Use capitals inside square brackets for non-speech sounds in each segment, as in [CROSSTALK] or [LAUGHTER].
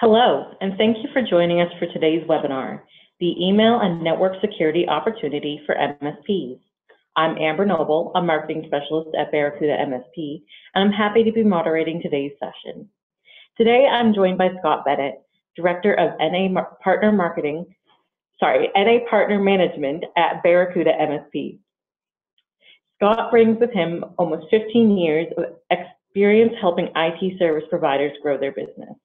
Hello, and thank you for joining us for today's webinar, the Email and Network Security Opportunity for MSPs. I'm Amber Noble, a marketing specialist at Barracuda MSP, and I'm happy to be moderating today's session. Today, I'm joined by Scott Bennett, Director of NA Partner Marketing, sorry, NA Partner Management at Barracuda MSP. Scott brings with him almost 15 years of experience helping IT service providers grow their business.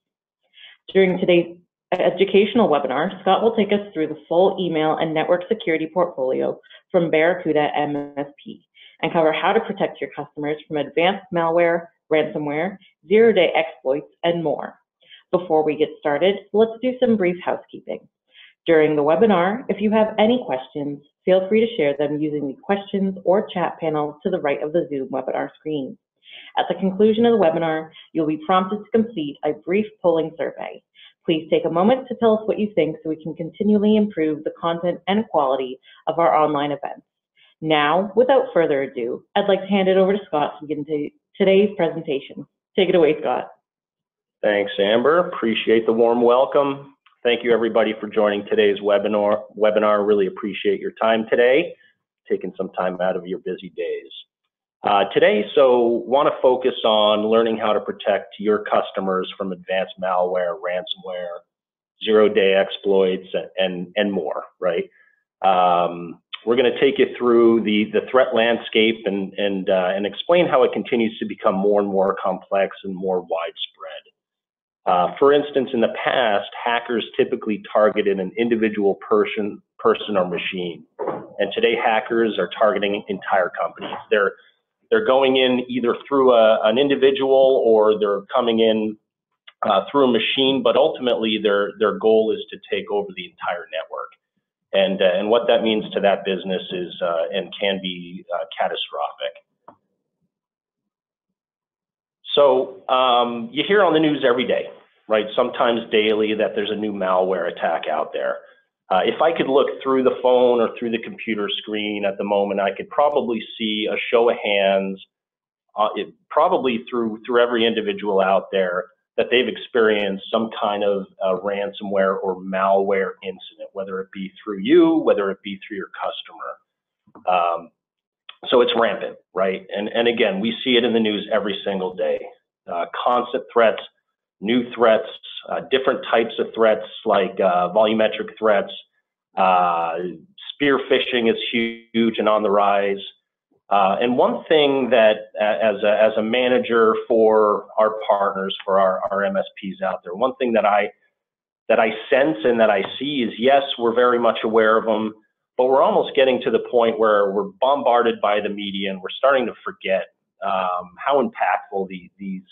During today's educational webinar, Scott will take us through the full email and network security portfolio from Barracuda MSP and cover how to protect your customers from advanced malware, ransomware, zero-day exploits, and more. Before we get started, let's do some brief housekeeping. During the webinar, if you have any questions, feel free to share them using the questions or chat panel to the right of the Zoom webinar screen. At the conclusion of the webinar, you'll be prompted to complete a brief polling survey. Please take a moment to tell us what you think so we can continually improve the content and quality of our online events. Now, without further ado, I'd like to hand it over to Scott to into today's presentation. Take it away, Scott. Thanks, Amber. Appreciate the warm welcome. Thank you, everybody, for joining today's webinar. Webinar. Really appreciate your time today, taking some time out of your busy days. Uh, today, so want to focus on learning how to protect your customers from advanced malware, ransomware, zero-day exploits, and and more. Right. Um, we're going to take you through the the threat landscape and and uh, and explain how it continues to become more and more complex and more widespread. Uh, for instance, in the past, hackers typically targeted an individual person, person or machine, and today hackers are targeting entire companies. They're they're going in either through a, an individual or they're coming in uh, through a machine, but ultimately their their goal is to take over the entire network. And uh, and what that means to that business is uh, and can be uh, catastrophic. So um, you hear on the news every day, right? Sometimes daily that there's a new malware attack out there. Uh, if I could look through the phone or through the computer screen at the moment, I could probably see a show of hands, uh, it, probably through through every individual out there that they've experienced some kind of uh, ransomware or malware incident, whether it be through you, whether it be through your customer. Um, so it's rampant, right? And and again, we see it in the news every single day. Uh, constant threats, new threats, uh, different types of threats like uh, volumetric threats. Uh, spear phishing is huge and on the rise. Uh, and one thing that, as a, as a manager for our partners, for our, our MSPs out there, one thing that I that I sense and that I see is yes, we're very much aware of them, but we're almost getting to the point where we're bombarded by the media and we're starting to forget um, how impactful the, these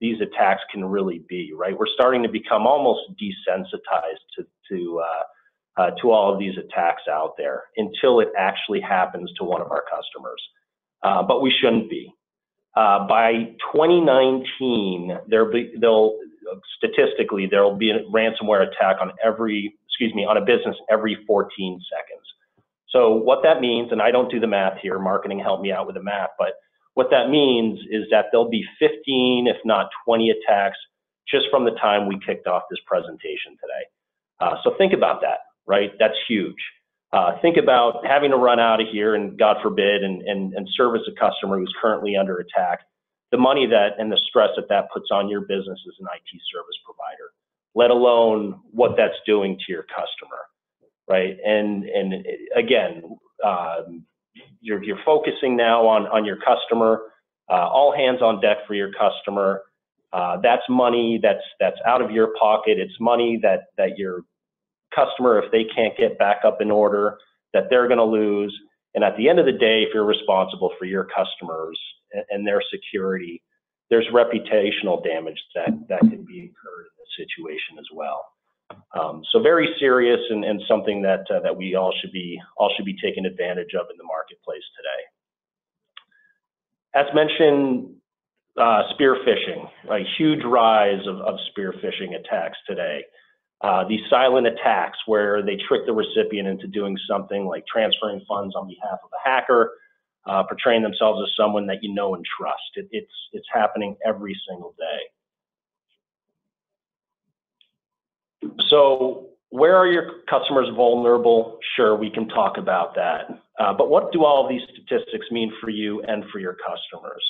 these attacks can really be, right? We're starting to become almost desensitized to to uh, uh, to all of these attacks out there until it actually happens to one of our customers. Uh, but we shouldn't be. Uh, by 2019, there'll be they'll statistically there'll be a ransomware attack on every excuse me on a business every 14 seconds. So what that means, and I don't do the math here, marketing helped me out with the math, but what that means is that there'll be 15, if not 20 attacks just from the time we kicked off this presentation today. Uh, so think about that, right? That's huge. Uh, think about having to run out of here and God forbid and, and, and service a customer who's currently under attack. The money that and the stress that that puts on your business as an IT service provider, let alone what that's doing to your customer, right? And and again, um, you're, you're focusing now on, on your customer, uh, all hands on deck for your customer. Uh, that's money that's, that's out of your pocket. It's money that, that your customer, if they can't get back up in order, that they're going to lose. And at the end of the day, if you're responsible for your customers and, and their security, there's reputational damage that, that can be incurred in this situation as well. Um, so very serious and, and something that uh, that we all should be all should be taking advantage of in the marketplace today. As mentioned, uh, spear phishing, a huge rise of, of spear phishing attacks today. Uh, these silent attacks where they trick the recipient into doing something like transferring funds on behalf of a hacker, uh, portraying themselves as someone that you know and trust. It, it's it's happening every single day. So where are your customers vulnerable? Sure, we can talk about that. Uh, but what do all of these statistics mean for you and for your customers?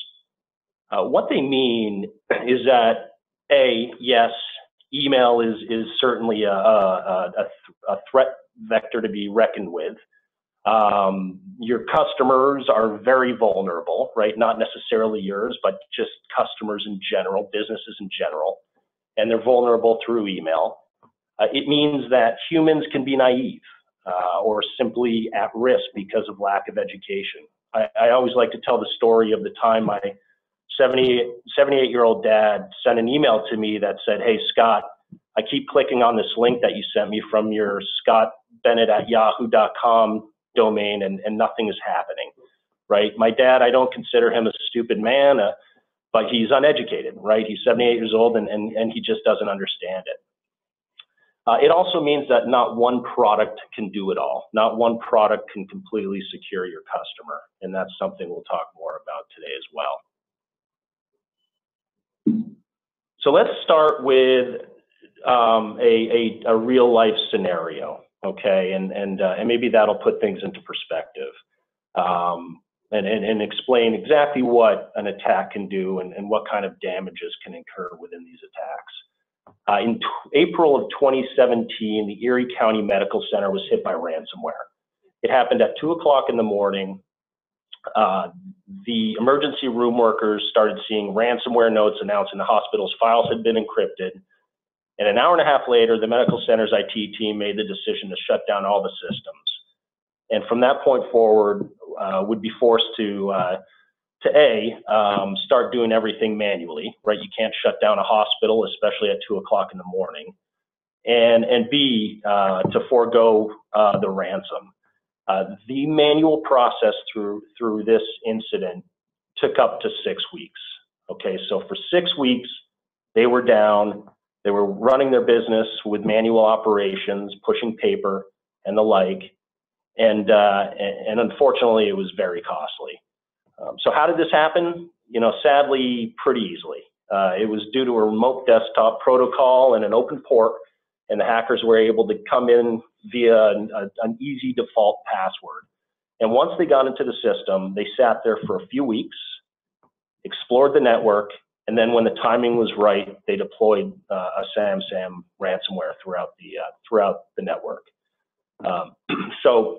Uh, what they mean is that a yes, email is is certainly a, a, a, a threat vector to be reckoned with. Um, your customers are very vulnerable, right? Not necessarily yours, but just customers in general, businesses in general, and they're vulnerable through email. Uh, it means that humans can be naive uh, or simply at risk because of lack of education. I, I, always like to tell the story of the time my 78 year old dad sent an email to me that said, Hey, Scott, I keep clicking on this link that you sent me from your Scott Bennett at yahoo.com domain and, and nothing is happening, right? My dad, I don't consider him a stupid man, uh, but he's uneducated, right? He's 78 years old and, and, and he just doesn't understand it. Uh, it also means that not one product can do it all. Not one product can completely secure your customer. And that's something we'll talk more about today as well. So let's start with um, a, a, a, real life scenario, okay? And, and, uh, and maybe that'll put things into perspective um, and, and, and, explain exactly what an attack can do and, and what kind of damages can incur within these attacks. Uh, in April of 2017, the Erie County Medical Center was hit by ransomware. It happened at 2 o'clock in the morning. Uh, the emergency room workers started seeing ransomware notes announcing the hospital's files had been encrypted. And an hour and a half later, the medical center's IT team made the decision to shut down all the systems. And from that point forward, uh, would be forced to uh, to A, um, start doing everything manually, right? You can't shut down a hospital, especially at two o'clock in the morning. And, and B, uh, to forego uh, the ransom. Uh, the manual process through, through this incident took up to six weeks. Okay, so for six weeks, they were down, they were running their business with manual operations, pushing paper and the like. And, uh, and unfortunately, it was very costly. Um, so how did this happen? You know, sadly, pretty easily. Uh, it was due to a remote desktop protocol and an open port, and the hackers were able to come in via an, a, an easy default password. And once they got into the system, they sat there for a few weeks, explored the network, and then when the timing was right, they deployed uh, a SamSam ransomware throughout the uh, throughout the network. Um, [CLEARS THROAT] so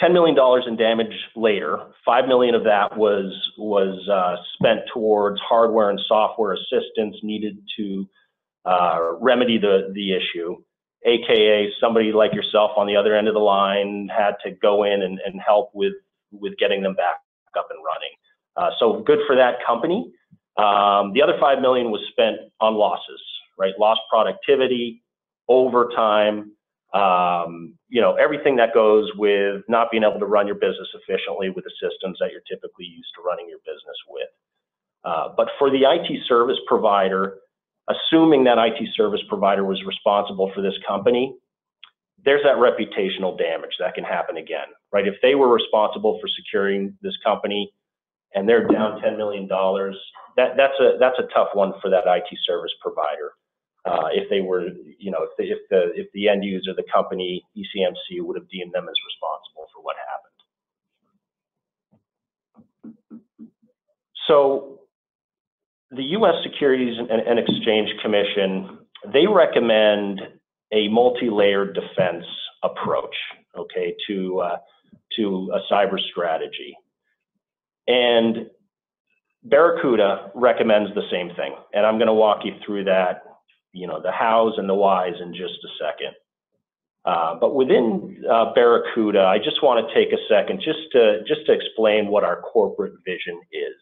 $10 million in damage later, 5 million of that was, was uh, spent towards hardware and software assistance needed to uh, remedy the, the issue, AKA somebody like yourself on the other end of the line had to go in and, and help with, with getting them back up and running. Uh, so good for that company. Um, the other 5 million was spent on losses, right? Lost productivity, overtime, um, you know, everything that goes with not being able to run your business efficiently with the systems that you're typically used to running your business with. Uh, but for the IT service provider, assuming that IT service provider was responsible for this company, there's that reputational damage that can happen again, right? If they were responsible for securing this company and they're down $10 million, that, that's, a, that's a tough one for that IT service provider uh, if they were, you know, if the, if the if the end user, the company, ECMC would have deemed them as responsible for what happened. So the U.S. Securities and, and Exchange Commission, they recommend a multi-layered defense approach, okay, to uh, to a cyber strategy. And Barracuda recommends the same thing, and I'm going to walk you through that you know, the hows and the whys in just a second. Uh, but within uh, Barracuda, I just want to take a second just to just to explain what our corporate vision is.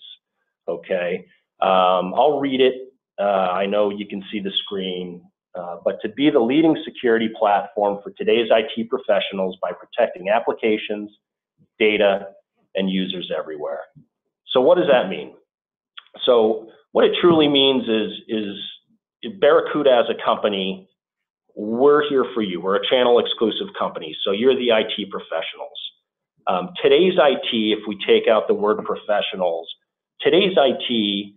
Okay, um, I'll read it. Uh, I know you can see the screen, uh, but to be the leading security platform for today's IT professionals by protecting applications, data, and users everywhere. So what does that mean? So what it truly means is is Barracuda as a company, we're here for you. We're a channel exclusive company. So you're the IT professionals. Um, today's IT, if we take out the word professionals, today's IT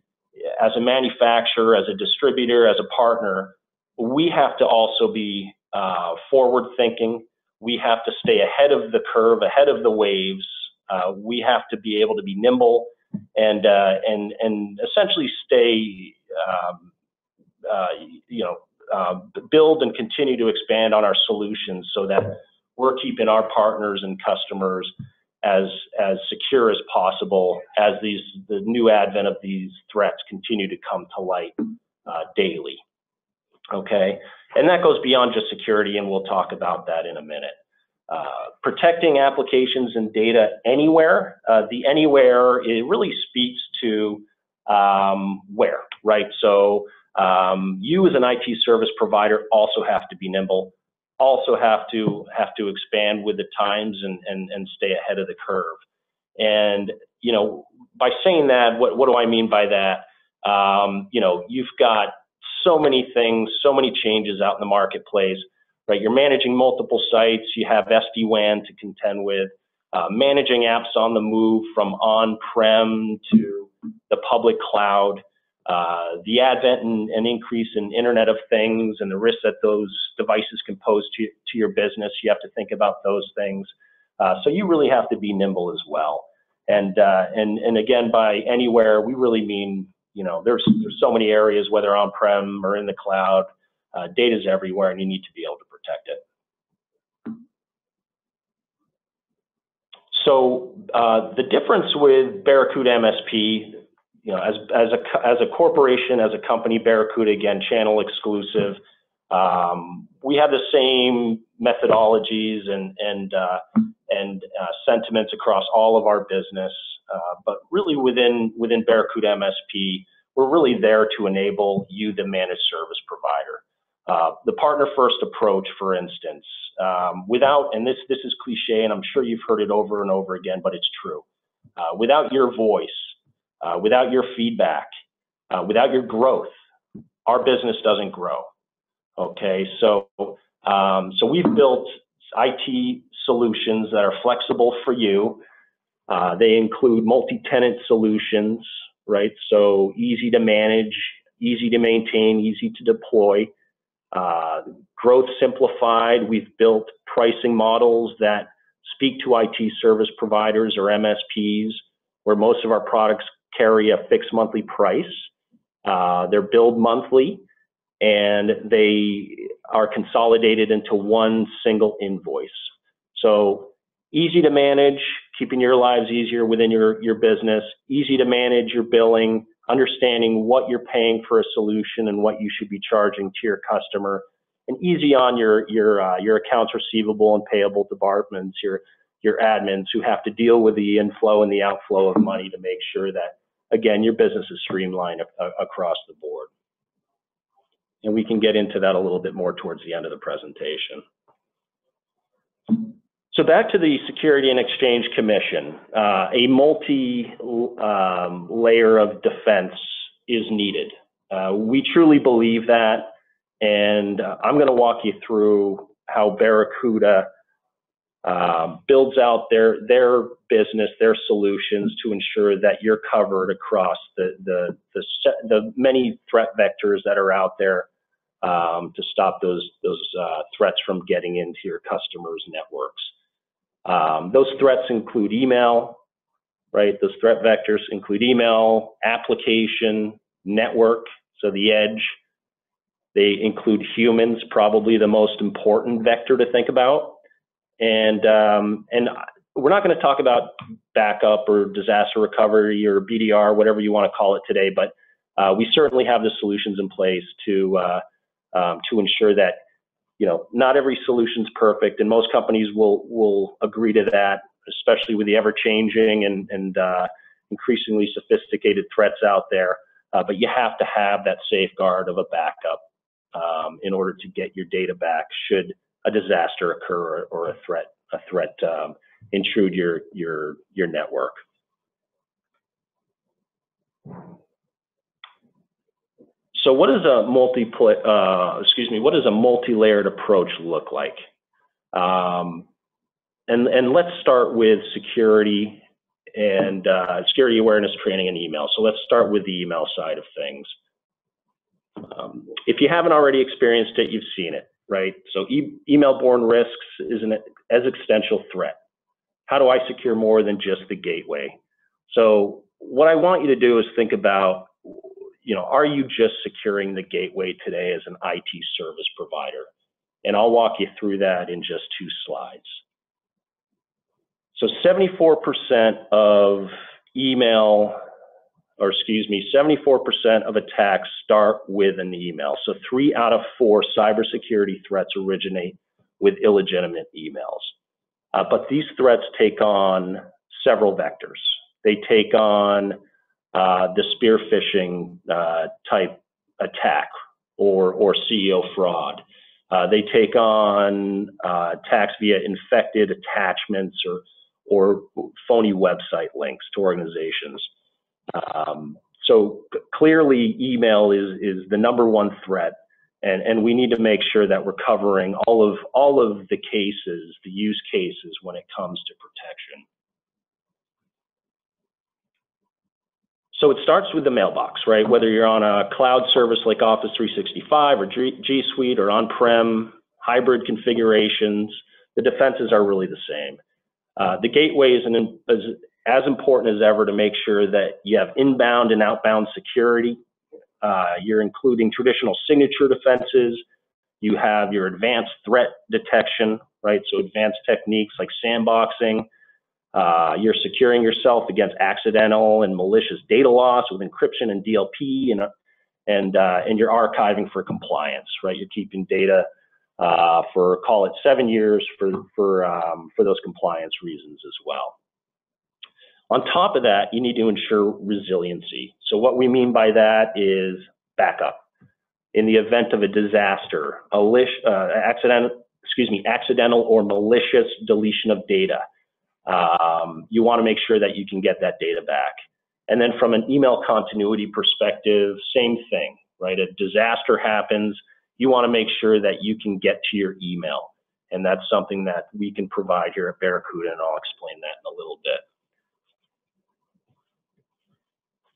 as a manufacturer, as a distributor, as a partner, we have to also be uh, forward thinking. We have to stay ahead of the curve, ahead of the waves. Uh, we have to be able to be nimble and uh, and and essentially stay, um, uh, you know, uh, build and continue to expand on our solutions so that we're keeping our partners and customers as as secure as possible as these the new advent of these threats continue to come to light uh, daily. Okay, and that goes beyond just security, and we'll talk about that in a minute. Uh, protecting applications and data anywhere. Uh, the anywhere it really speaks to um, where, right? So um, you as an IT service provider also have to be nimble, also have to have to expand with the times and and, and stay ahead of the curve. And you know, by saying that, what what do I mean by that? Um, you know, you've got so many things, so many changes out in the marketplace, right? You're managing multiple sites. You have SD-WAN to contend with, uh, managing apps on the move from on-prem to the public cloud, uh, the advent and, and, increase in Internet of Things and the risks that those devices can pose to, to your business. You have to think about those things. Uh, so you really have to be nimble as well. And, uh, and, and again, by anywhere, we really mean you know, there's there's so many areas, whether on-prem or in the cloud, uh, is everywhere, and you need to be able to protect it. So uh, the difference with Barracuda MSP, you know, as as a as a corporation, as a company, Barracuda again, channel exclusive. Um, we have the same methodologies and and uh, and uh, sentiments across all of our business. Uh, but really within within Barracuda MSP, we're really there to enable you, the managed service provider. Uh, the partner first approach, for instance, um, without, and this, this is cliche, and I'm sure you've heard it over and over again, but it's true. Uh, without your voice, uh, without your feedback, uh, without your growth, our business doesn't grow. Okay, so, um, so we've built IT solutions that are flexible for you, uh, they include multi-tenant solutions, right? So easy to manage, easy to maintain, easy to deploy. Uh, growth simplified. We've built pricing models that speak to IT service providers or MSPs, where most of our products carry a fixed monthly price. Uh, they're billed monthly, and they are consolidated into one single invoice. So easy to manage, keeping your lives easier within your, your business, easy to manage your billing, understanding what you're paying for a solution and what you should be charging to your customer, and easy on your, your, uh, your accounts receivable and payable departments, your, your admins who have to deal with the inflow and the outflow of money to make sure that, again, your business is streamlined across the board. And we can get into that a little bit more towards the end of the presentation. So back to the Security and Exchange Commission, uh, a multi-layer um, of defense is needed. Uh, we truly believe that, and uh, I'm going to walk you through how Barracuda uh, builds out their their business, their solutions to ensure that you're covered across the the the, the many threat vectors that are out there um, to stop those those uh, threats from getting into your customers' networks. Um, those threats include email, right? Those threat vectors include email, application, network, so the edge. They include humans, probably the most important vector to think about. And, um, and we're not going to talk about backup or disaster recovery or BDR, whatever you want to call it today, but uh, we certainly have the solutions in place to, uh, um, to ensure that you know, not every solution's perfect, and most companies will will agree to that, especially with the ever-changing and and uh, increasingly sophisticated threats out there. Uh, but you have to have that safeguard of a backup um, in order to get your data back should a disaster occur or, or a threat a threat um, intrude your your your network. So what does a multi uh, excuse me, what does a multi-layered approach look like? Um, and, and let's start with security and uh, security awareness training and email. So let's start with the email side of things. Um, if you haven't already experienced it, you've seen it, right? So e email-borne risks is an existential threat. How do I secure more than just the gateway? So what I want you to do is think about, you know, are you just securing the gateway today as an IT service provider? And I'll walk you through that in just two slides. So 74% of email, or excuse me, 74% of attacks start with an email. So three out of four cybersecurity threats originate with illegitimate emails. Uh, but these threats take on several vectors. They take on uh, the spear phishing uh, type attack or, or CEO fraud. Uh, they take on uh, attacks via infected attachments or or phony website links to organizations. Um, so clearly, email is is the number one threat, and and we need to make sure that we're covering all of all of the cases, the use cases when it comes to protection. So it starts with the mailbox, right? Whether you're on a cloud service like Office 365 or G, Suite or on-prem hybrid configurations, the defenses are really the same. Uh, the gateway is, an, is as important as ever to make sure that you have inbound and outbound security. Uh, you're including traditional signature defenses. You have your advanced threat detection, right? So advanced techniques like sandboxing. Uh, you're securing yourself against accidental and malicious data loss with encryption and DLP, and and uh, and you're archiving for compliance, right? You're keeping data uh, for call it seven years for for um, for those compliance reasons as well. On top of that, you need to ensure resiliency. So what we mean by that is backup. In the event of a disaster, a uh, accidental, excuse me, accidental or malicious deletion of data, um, you want to make sure that you can get that data back. And then from an email continuity perspective, same thing, right? A disaster happens, you want to make sure that you can get to your email. And that's something that we can provide here at Barracuda, and I'll explain that in a little bit.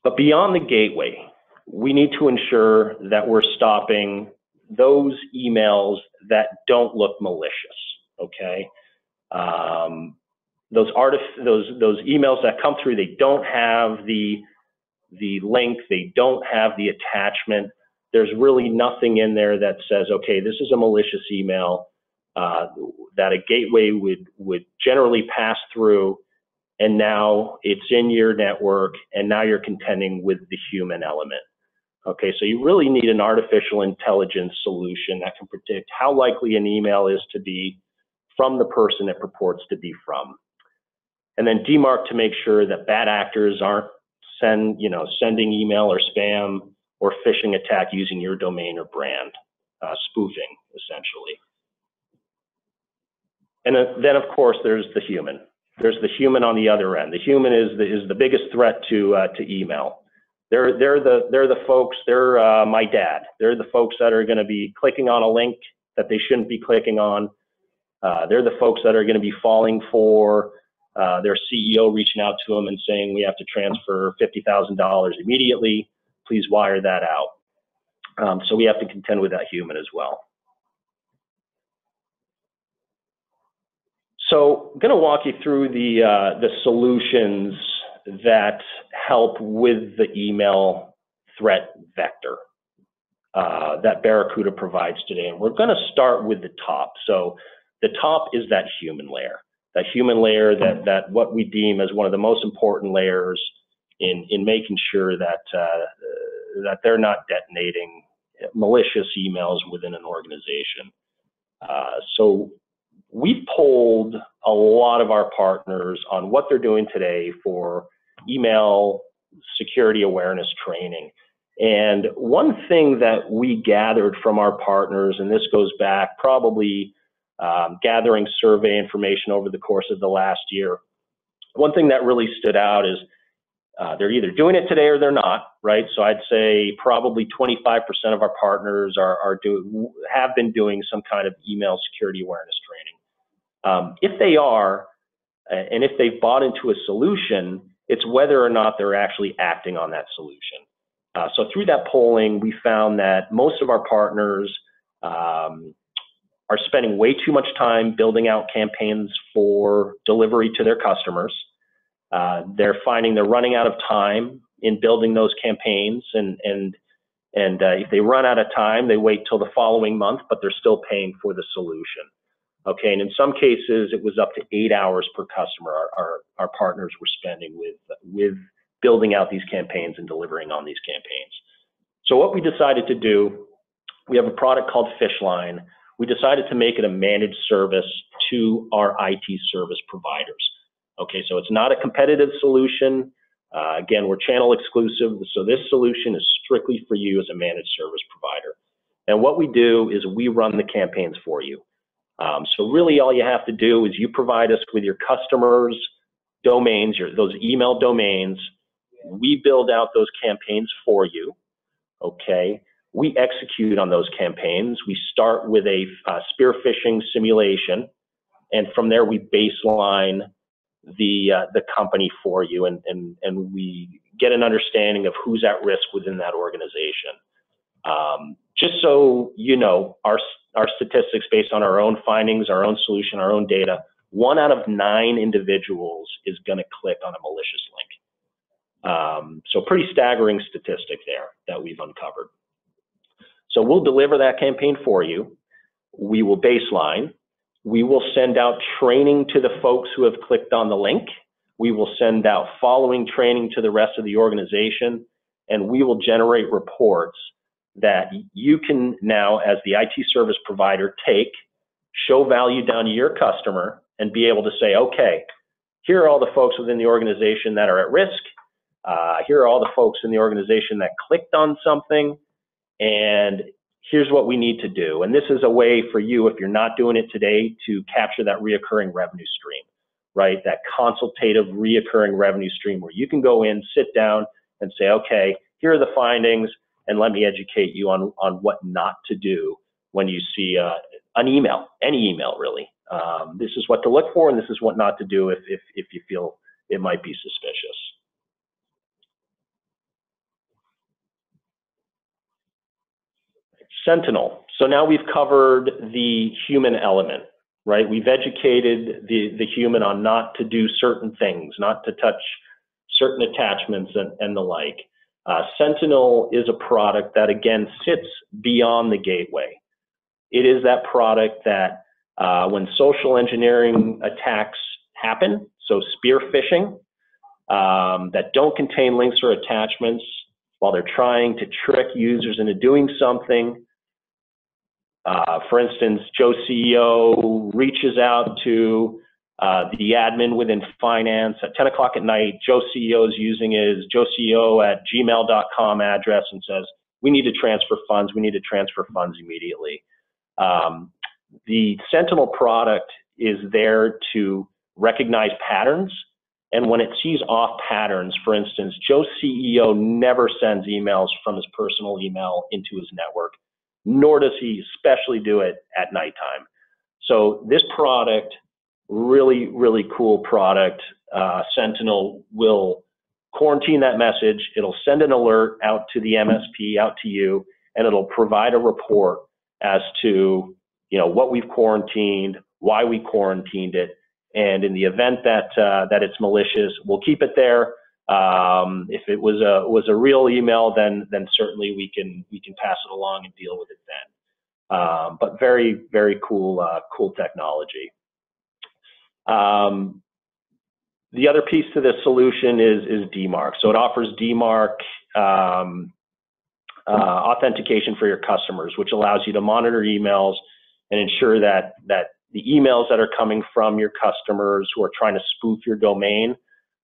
But beyond the gateway, we need to ensure that we're stopping those emails that don't look malicious, okay? Um, those, artif- those, those emails that come through, they don't have the, the link, they don't have the attachment, there's really nothing in there that says, okay, this is a malicious email uh, that a gateway would would generally pass through, and now it's in your network, and now you're contending with the human element. Okay, so you really need an artificial intelligence solution that can predict how likely an email is to be from the person it purports to be from. And then DMARC to make sure that bad actors aren't send, you know, sending email or spam or phishing attack using your domain or brand, uh, spoofing, essentially. And then, of course, there's the human. There's the human on the other end. The human is the, is the biggest threat to, uh, to email. They're, they're, the, they're the folks, they're uh, my dad. They're the folks that are going to be clicking on a link that they shouldn't be clicking on. Uh, they're the folks that are going to be falling for uh, their CEO reaching out to them and saying, we have to transfer $50,000 immediately please wire that out. Um, so we have to contend with that human as well. So I'm going to walk you through the, uh, the solutions that help with the email threat vector uh, that Barracuda provides today. And we're going to start with the top. So the top is that human layer, that human layer that, that what we deem as one of the most important layers in, in making sure that, uh, that they're not detonating malicious emails within an organization. Uh, so we've polled a lot of our partners on what they're doing today for email security awareness training. And one thing that we gathered from our partners, and this goes back probably um, gathering survey information over the course of the last year, one thing that really stood out is uh, they're either doing it today or they're not, right? So I'd say probably 25% of our partners are, are do, have been doing some kind of email security awareness training. Um, if they are, and if they've bought into a solution, it's whether or not they're actually acting on that solution. Uh, so through that polling, we found that most of our partners um, are spending way too much time building out campaigns for delivery to their customers. Uh, they're finding they're running out of time in building those campaigns, and and and uh, if they run out of time, they wait till the following month, but they're still paying for the solution. Okay, and in some cases, it was up to eight hours per customer. Our, our, our partners were spending with with building out these campaigns and delivering on these campaigns. So what we decided to do, we have a product called PhishLine. We decided to make it a managed service to our IT service providers. Okay, so it's not a competitive solution. Uh, again, we're channel exclusive, so this solution is strictly for you as a managed service provider. And what we do is we run the campaigns for you. Um, so really all you have to do is you provide us with your customers' domains, your, those email domains. We build out those campaigns for you, okay? We execute on those campaigns. We start with a uh, spear phishing simulation, and from there we baseline the uh, the company for you, and, and and we get an understanding of who's at risk within that organization. Um, just so you know, our our statistics based on our own findings, our own solution, our own data, one out of nine individuals is going to click on a malicious link. Um, so pretty staggering statistic there that we've uncovered. So we'll deliver that campaign for you. We will baseline. We will send out training to the folks who have clicked on the link. We will send out following training to the rest of the organization, and we will generate reports that you can now, as the IT service provider, take, show value down to your customer, and be able to say, okay, here are all the folks within the organization that are at risk. Uh, here are all the folks in the organization that clicked on something, and here's what we need to do. And this is a way for you, if you're not doing it today, to capture that reoccurring revenue stream, right? That consultative reoccurring revenue stream where you can go in, sit down, and say, okay, here are the findings and let me educate you on, on what not to do when you see uh, an email, any email really. Um, this is what to look for and this is what not to do if, if, if you feel it might be suspicious. Sentinel. So now we've covered the human element, right? We've educated the, the human on not to do certain things, not to touch certain attachments and, and the like. Uh, Sentinel is a product that, again, sits beyond the gateway. It is that product that uh, when social engineering attacks happen, so spear phishing, um, that don't contain links or attachments while they're trying to trick users into doing something. Uh, for instance, Joe CEO reaches out to uh, the admin within finance at 10 o'clock at night, Joe CEO is using his Joe CEO at gmail.com address and says, we need to transfer funds. We need to transfer funds immediately. Um, the Sentinel product is there to recognize patterns. And when it sees off patterns, for instance, Joe CEO never sends emails from his personal email into his network, nor does he especially do it at nighttime. So this product really, really cool product. Uh, Sentinel will quarantine that message. It'll send an alert out to the MSP, out to you, and it'll provide a report as to, you know, what we've quarantined, why we quarantined it, and in the event that uh, that it's malicious, we'll keep it there. Um, if it was a was a real email, then then certainly we can we can pass it along and deal with it then. Um, but very very cool uh, cool technology. Um, the other piece to this solution is, is DMARC. So it offers DMARC um, uh, authentication for your customers, which allows you to monitor emails and ensure that, that the emails that are coming from your customers who are trying to spoof your domain,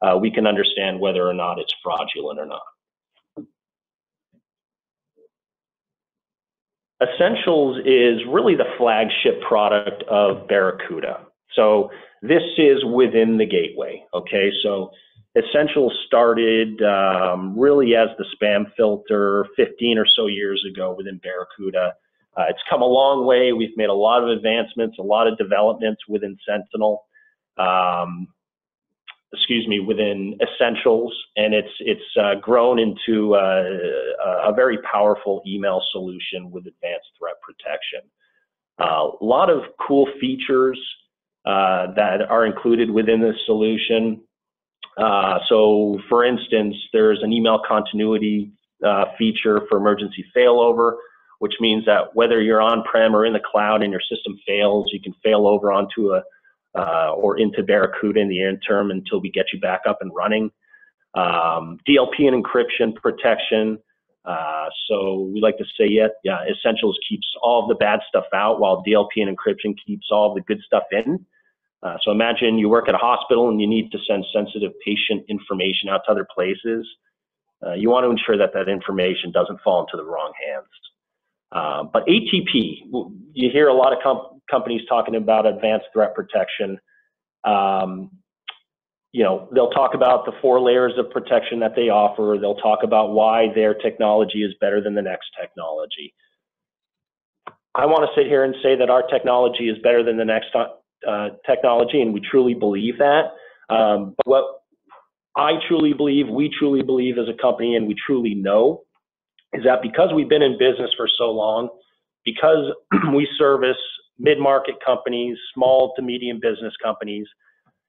uh, we can understand whether or not it's fraudulent or not. Essentials is really the flagship product of Barracuda. So this is within the gateway, okay? So Essentials started um, really as the spam filter 15 or so years ago within Barracuda. Uh, it's come a long way. We've made a lot of advancements, a lot of developments within Sentinel. Um, excuse me, within Essentials, and it's it's uh, grown into uh, a very powerful email solution with advanced threat protection. A lot of cool features uh, that are included within this solution. Uh, so, for instance, there's an email continuity uh, feature for emergency failover, which means that whether you're on-prem or in the cloud and your system fails, you can fail over onto a uh, or into Barracuda in the interim until we get you back up and running. Um, DLP and encryption protection. Uh, so we like to say, yeah, yeah, Essentials keeps all of the bad stuff out while DLP and encryption keeps all of the good stuff in. Uh, so imagine you work at a hospital and you need to send sensitive patient information out to other places. Uh, you want to ensure that that information doesn't fall into the wrong hands. Uh, but ATP, you hear a lot of com companies talking about advanced threat protection. Um, you know, they'll talk about the four layers of protection that they offer. They'll talk about why their technology is better than the next technology. I want to sit here and say that our technology is better than the next uh, technology, and we truly believe that. Um, but what I truly believe, we truly believe as a company, and we truly know, is that because we've been in business for so long, because [CLEARS THROAT] we service mid-market companies, small to medium business companies,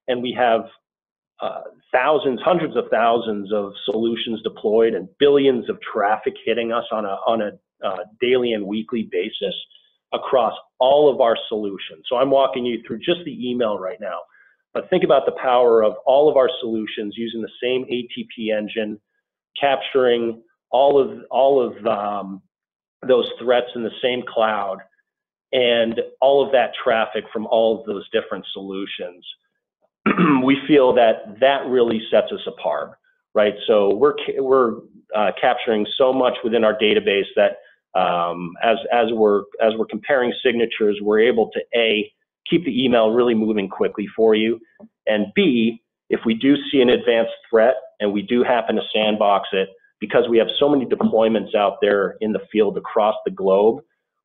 and we have uh, thousands, hundreds of thousands of solutions deployed and billions of traffic hitting us on a, on a uh, daily and weekly basis across all of our solutions. So I'm walking you through just the email right now, but think about the power of all of our solutions using the same ATP engine, capturing all of all of um, those threats in the same cloud, and all of that traffic from all of those different solutions. [CLEARS THROAT] we feel that that really sets us apart, right? So we're we're uh, capturing so much within our database that um, as as we're as we're comparing signatures, we're able to a keep the email really moving quickly for you, and b if we do see an advanced threat and we do happen to sandbox it, because we have so many deployments out there in the field across the globe,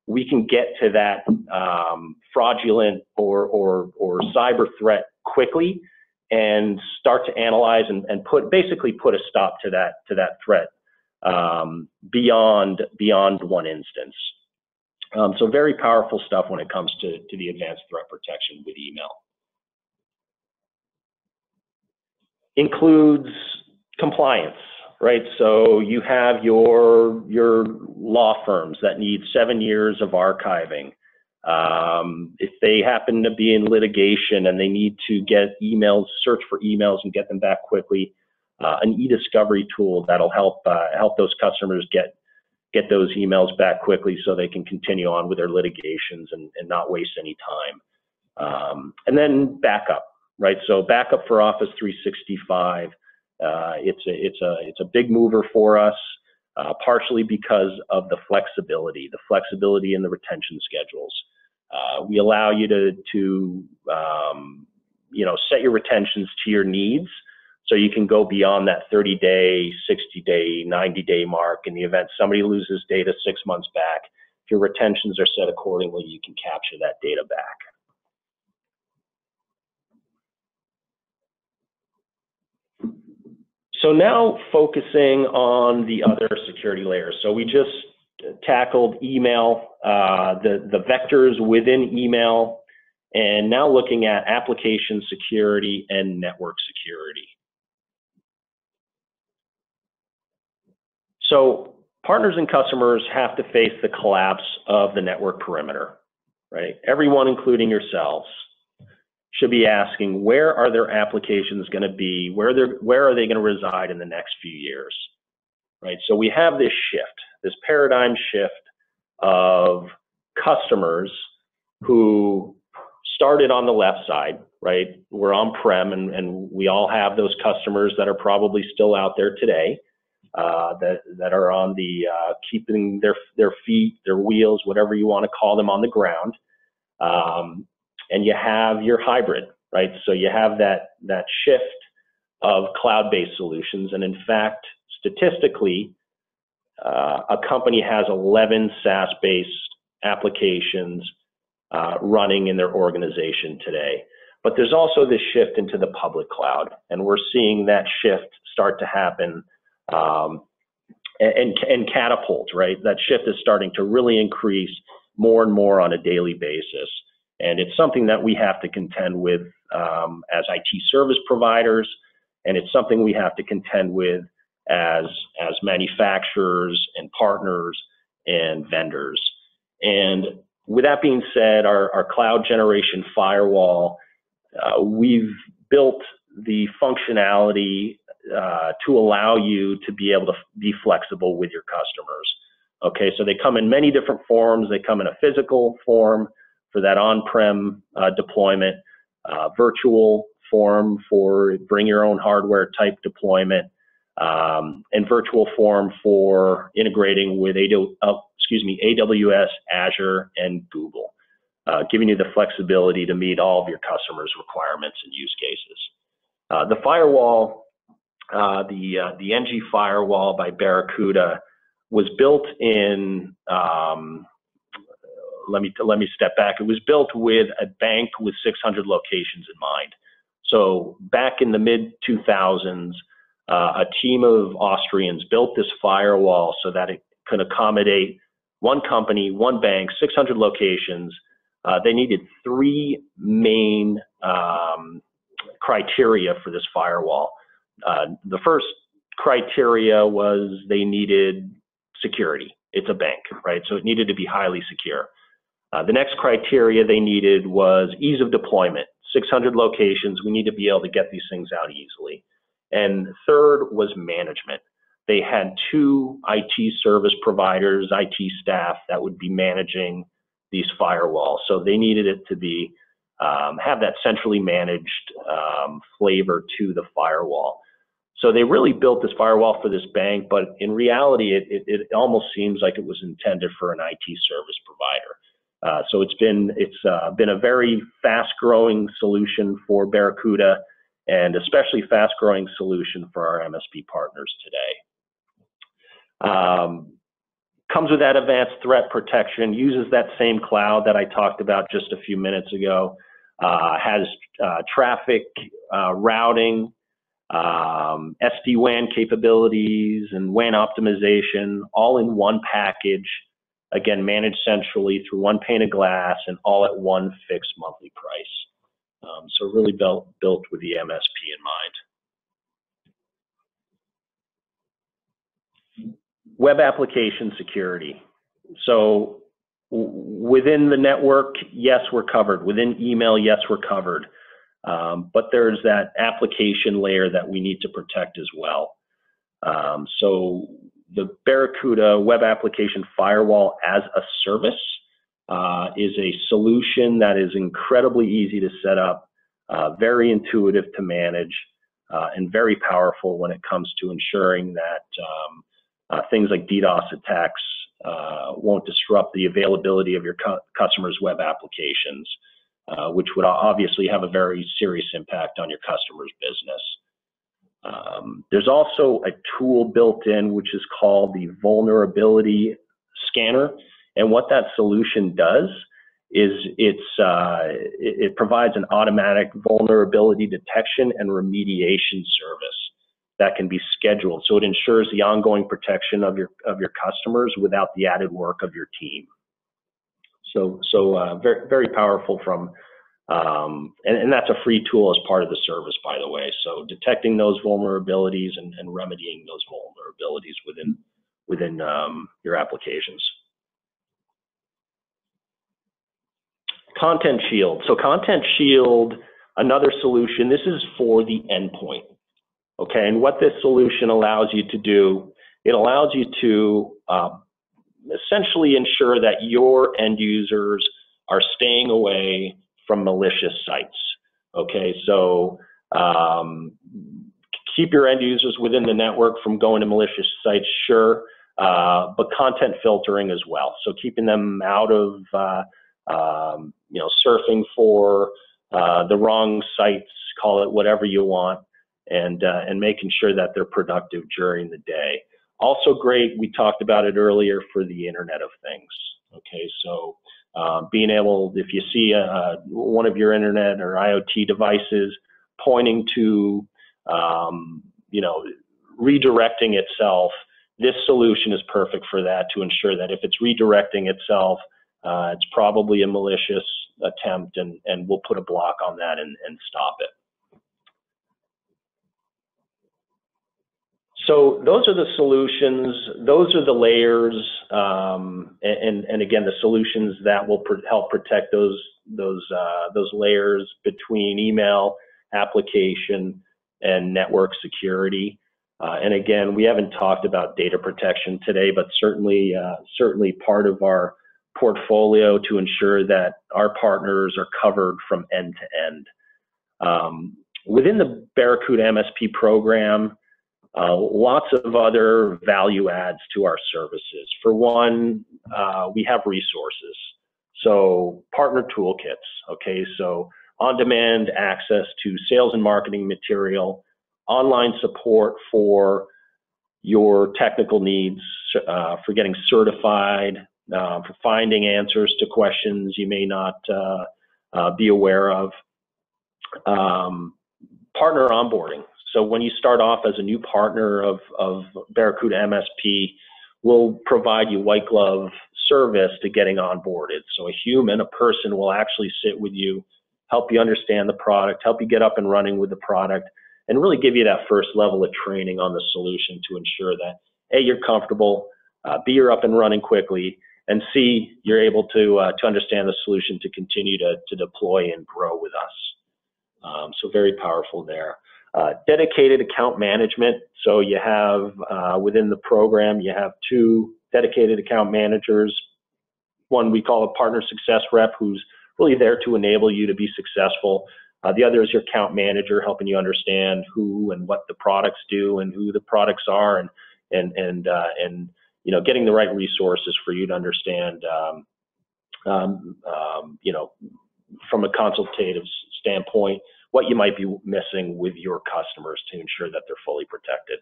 we can get to that um, fraudulent or, or, or cyber threat quickly and start to analyze and, and put basically put a stop to that to that threat um, beyond beyond one instance. Um, so very powerful stuff when it comes to, to the advanced threat protection with email. Includes compliance, right? So you have your your law firms that need seven years of archiving. Um, if they happen to be in litigation and they need to get emails, search for emails and get them back quickly, uh, an e-discovery tool that'll help uh, help those customers get get those emails back quickly so they can continue on with their litigations and, and not waste any time. Um, and then backup, right? So backup for Office 365, uh, it's a it's a it's a big mover for us, uh, partially because of the flexibility, the flexibility in the retention schedules. Uh, we allow you to to um, you know set your retentions to your needs. So you can go beyond that 30 day, 60 day, 90 day mark in the event somebody loses data six months back. If your retentions are set accordingly, you can capture that data back. So now focusing on the other security layers. So we just tackled email, uh, the, the vectors within email, and now looking at application security and network security. So partners and customers have to face the collapse of the network perimeter, right? Everyone, including yourselves, should be asking where are their applications going to be? Where, they're, where are they going to reside in the next few years, right? So we have this shift, this paradigm shift of customers who started on the left side, right? We're on-prem and, and we all have those customers that are probably still out there today uh, that that are on the uh, keeping their their feet, their wheels, whatever you want to call them, on the ground. Um, and you have your hybrid, right? So you have that that shift of cloud-based solutions, and in fact, statistically, uh, a company has 11 SaaS-based applications uh, running in their organization today. But there's also this shift into the public cloud, and we're seeing that shift start to happen um, and, and catapult, right? That shift is starting to really increase more and more on a daily basis. And it's something that we have to contend with um, as IT service providers, and it's something we have to contend with as, as manufacturers and partners and vendors. And with that being said, our, our cloud generation firewall, uh, we've built the functionality uh, to allow you to be able to be flexible with your customers. Okay, so they come in many different forms. They come in a physical form for that on-prem uh, deployment, uh, virtual form for bring your own hardware type deployment, um, and virtual form for integrating with AW, uh, excuse me, AWS, Azure, and Google, uh, giving you the flexibility to meet all of your customers' requirements and use cases. Uh, the firewall, uh, the uh, the NG firewall by Barracuda was built in. Um, let me let me step back. It was built with a bank with 600 locations in mind. So back in the mid 2000s, uh, a team of Austrians built this firewall so that it could accommodate one company, one bank, 600 locations. Uh, they needed three main um, criteria for this firewall. Uh, the first criteria was they needed security. It's a bank, right? So it needed to be highly secure. Uh, the next criteria they needed was ease of deployment. 600 locations, we need to be able to get these things out easily. And third was management. They had two IT service providers, IT staff that would be managing these firewalls. So they needed it to be um, have that centrally managed um, flavor to the firewall. So they really built this firewall for this bank, but in reality, it, it, it almost seems like it was intended for an IT service provider. Uh, so it's been it's uh, been a very fast-growing solution for Barracuda, and especially fast-growing solution for our MSP partners today. Um, comes with that advanced threat protection, uses that same cloud that I talked about just a few minutes ago, uh, has uh, traffic uh, routing, um, SD-WAN capabilities, and WAN optimization, all in one package again, managed centrally through one pane of glass and all at one fixed monthly price. Um, so really built, built with the MSP in mind. Web application security. So within the network, yes, we're covered. Within email, yes, we're covered. Um, but there's that application layer that we need to protect as well. Um, so the Barracuda Web Application Firewall as a service uh, is a solution that is incredibly easy to set up, uh, very intuitive to manage, uh, and very powerful when it comes to ensuring that um, uh, things like DDoS attacks uh, won't disrupt the availability of your cu customers' web applications, uh, which would obviously have a very serious impact on your customer's business. Um, there's also a tool built in which is called the vulnerability scanner. And what that solution does is it's, uh, it, it, provides an automatic vulnerability detection and remediation service that can be scheduled. So it ensures the ongoing protection of your, of your customers without the added work of your team. So, so uh, very, very powerful from um, and, and, that's a free tool as part of the service, by the way. So detecting those vulnerabilities and, and remedying those vulnerabilities within within um, your applications. Content Shield. So Content Shield, another solution. This is for the endpoint. Okay, and what this solution allows you to do, it allows you to uh, essentially ensure that your end users are staying away from malicious sites. Okay, so um, keep your end users within the network from going to malicious sites, sure, uh, but content filtering as well. So keeping them out of, uh, um, you know, surfing for uh, the wrong sites, call it whatever you want, and uh, and making sure that they're productive during the day. Also great, we talked about it earlier for the Internet of Things. Okay, so Uh, being able, if you see uh, one of your internet or IoT devices pointing to, um, you know, redirecting itself, this solution is perfect for that to ensure that if it's redirecting itself, uh, it's probably a malicious attempt and, and we'll put a block on that and, and stop it. So those are the solutions, those are the layers, um, and, and again, the solutions that will pr help protect those, those, uh, those layers between email, application, and network security. Uh, and again, we haven't talked about data protection today, but certainly, uh, certainly part of our portfolio to ensure that our partners are covered from end to end. Um, within the Barracuda MSP program, uh, lots of other value adds to our services. For one, uh, we have resources. So partner toolkits, okay? So on-demand access to sales and marketing material, online support for your technical needs, uh, for getting certified, uh, for finding answers to questions you may not uh, uh, be aware of. Um, partner onboarding. So when you start off as a new partner of, of Barracuda MSP, we'll provide you white glove service to getting onboarded. So a human, a person will actually sit with you, help you understand the product, help you get up and running with the product, and really give you that first level of training on the solution to ensure that A, you're comfortable, uh, B, you're up and running quickly, and C, you're able to, uh, to understand the solution to continue to, to deploy and grow with us. Um, so very powerful there. Uh, dedicated account management. So you have uh, within the program, you have two dedicated account managers. One we call a partner success rep, who's really there to enable you to be successful. Uh, the other is your account manager, helping you understand who and what the products do and who the products are, and and and uh, and you know getting the right resources for you to understand. Um, um, um, you know, from a consultative standpoint, what you might be missing with your customers to ensure that they're fully protected.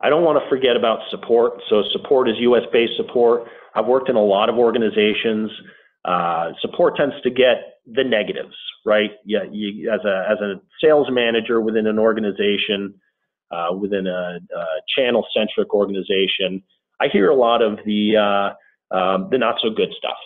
I don't want to forget about support. So support is US-based support. I've worked in a lot of organizations. Uh, support tends to get the negatives, right? Yeah, you, as a as a sales manager within an organization, uh, within a, a channel-centric organization, I hear a lot of the uh, um, the not so good stuff.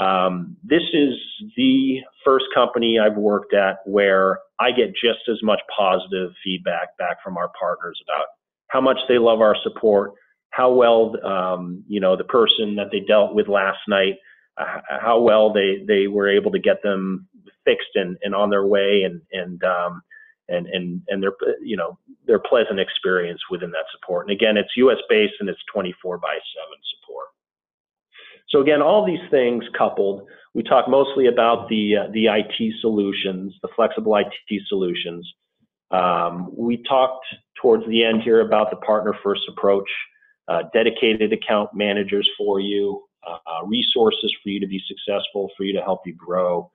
Um, this is the first company I've worked at where I get just as much positive feedback back from our partners about how much they love our support, how well um, you know the person that they dealt with last night, uh, how well they they were able to get them fixed and, and on their way, and and um, and and and their you know their pleasant experience within that support. And again, it's U.S. based and it's 24 by 7 support. So again, all these things coupled, we talk mostly about the, uh, the IT solutions, the flexible IT solutions. Um, we talked towards the end here about the partner first approach, uh, dedicated account managers for you, uh, resources for you to be successful, for you to help you grow.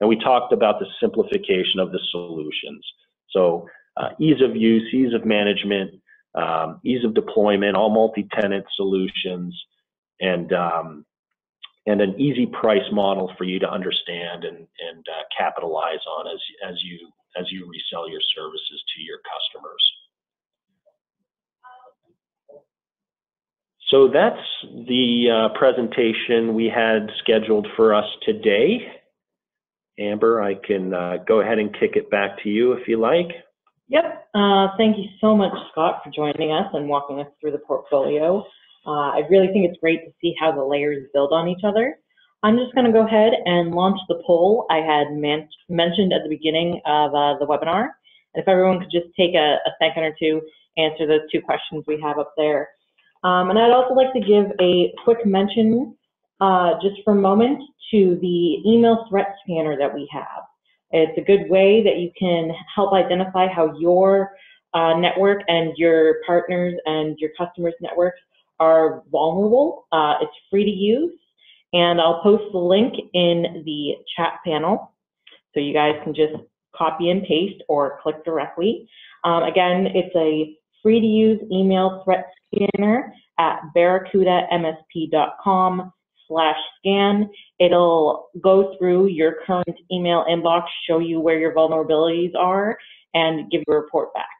And we talked about the simplification of the solutions. So uh, ease of use, ease of management, um, ease of deployment, all multi-tenant solutions, and um, and an easy price model for you to understand and, and uh, capitalize on as, as, you, as you resell your services to your customers. So that's the uh, presentation we had scheduled for us today. Amber, I can uh, go ahead and kick it back to you if you like. Yep. Uh, thank you so much, Scott, for joining us and walking us through the portfolio. Uh, I really think it's great to see how the layers build on each other. I'm just going to go ahead and launch the poll I had mentioned at the beginning of uh, the webinar. And if everyone could just take a, a, second or two, answer those two questions we have up there. Um, and I'd also like to give a quick mention, uh, just for a moment, to the email threat scanner that we have. It's a good way that you can help identify how your uh, network and your partners and your customers' networks are vulnerable. Uh, it's free to use, and I'll post the link in the chat panel so you guys can just copy and paste or click directly. Um, again, it's a free to use email threat scanner at barracudamsp.com slash scan. It'll go through your current email inbox, show you where your vulnerabilities are, and give you a report back.